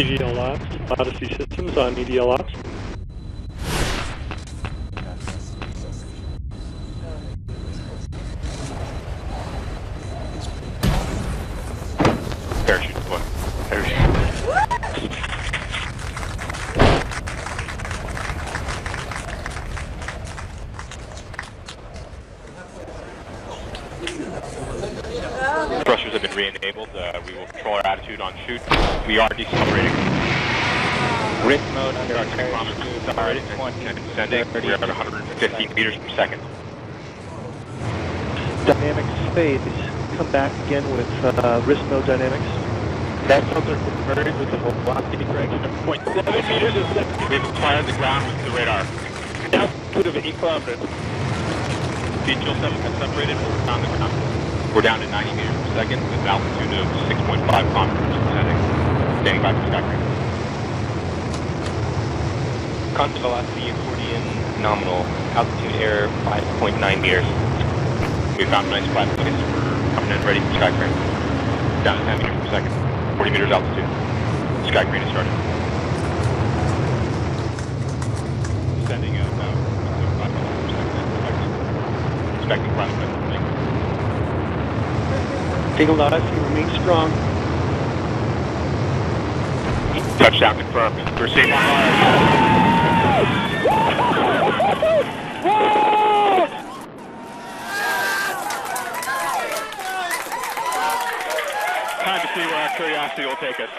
EDL Ops, Odyssey Systems on EDL Thrusters have been re-enabled. Uh, we will control our attitude on chute. We are decelerating. Risk mode under Our two kilometers and descending. We are at 115 meters per second. Dynamic space. Come back again with uh, risk mode dynamics. That filter converted with the velocity correction of 0.7 meters a second. We've acquired the ground with the radar. Altitude of 8 kilometers. Heat shield system has separated. We're down the ground. We're down to 90 meters per second with altitude of 6.5 kilometers descending. Standing by for sky crane. Constant velocity accordion nominal. Altitude error 5.9 meters. We found a nice flat place. We're coming in ready for sky crane. Down to 10 meters per second. 40 meters altitude. Sky crane has started. Descending at about 5 meters per second. Expecting- Expecting Eagle Odyssey remains strong. Touchdown confirmed. We're Time to see where our curiosity will take us.